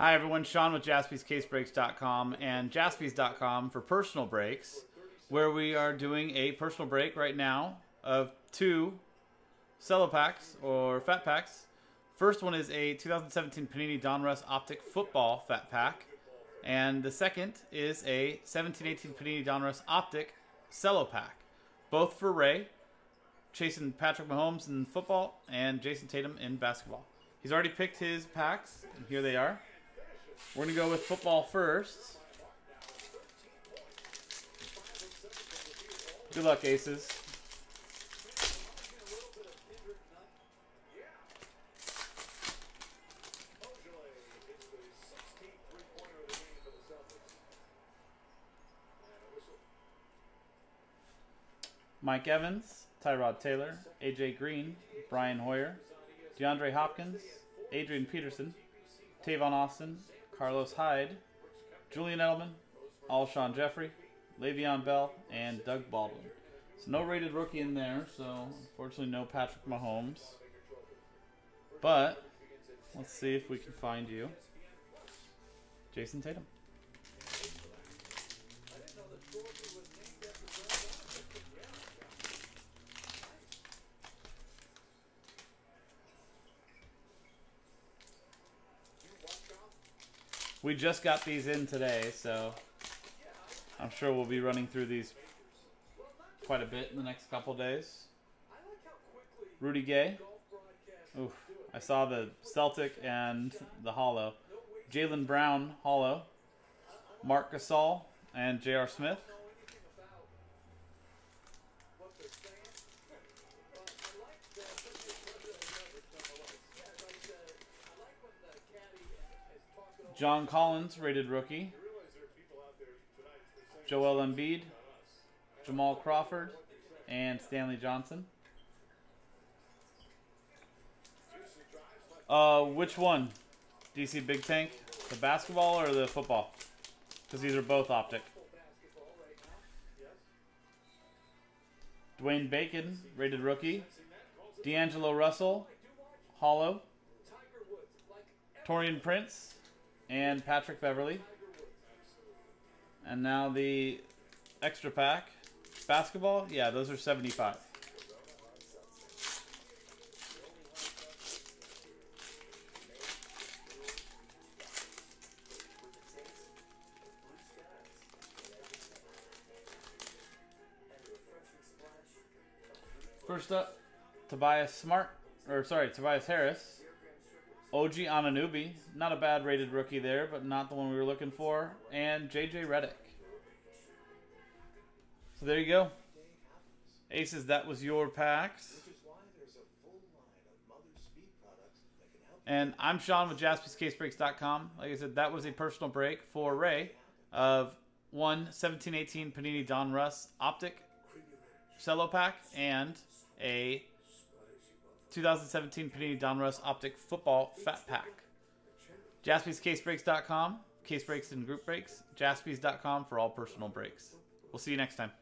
Hi everyone, Sean with jaspyscasebreaks.com and jaspys.com for personal breaks, where we are doing a personal break right now of two cello packs or fat packs. First one is a 2017 Panini Donruss Optic Football Fat Pack, and the second is a 1718 Panini Donruss Optic Cello Pack, both for Ray, chasing Patrick Mahomes in football and Jayson Tatum in basketball. He's already picked his packs, and here they are. We're going to go with football first. Good luck, Aces. Mike Evans, Tyrod Taylor, AJ Green, Brian Hoyer, DeAndre Hopkins, Adrian Peterson, Tavon Austin, Carlos Hyde, Julian Edelman, Alshon Jeffery, Le'Veon Bell, and Doug Baldwin. So no rated rookie in there, so unfortunately no Patrick Mahomes. But let's see if we can find you. Jayson Tatum. We just got these in today, so I'm sure we'll be running through these quite a bit in the next couple days. Rudy Gay. Oof. I saw the Celtic and the Holo. Jaylen Brown Holo. Marc Gasol and J.R. Smith. John Collins, rated rookie. Joel Embiid, Jamal Crawford, and Stanley Johnson. Uh, which one? DC Big Tank? The basketball or the football? Because these are both optic. Dwayne Bacon, rated rookie. D'Angelo Russell, holo. Taurean Prince, and Patrick Beverley. And now the extra pack. Basketball, yeah, those are 75. First up, Tobias Smart, or sorry, Tobias Harris. OG Anunoby, not a bad rated rookie there, but not the one we were looking for. And JJ Redick. So there you go. Aces, that was your packs. And I'm Sean with jaspyscasebreaks.com. Like I said, that was a personal break for Ray of one 1718 Panini Donruss Optic Cello Pack and a 2017 Panini Donruss Optic Football Fat Pack. JaspysCaseBreaks.com, case breaks and group breaks. Jaspys.com for all personal breaks. We'll see you next time.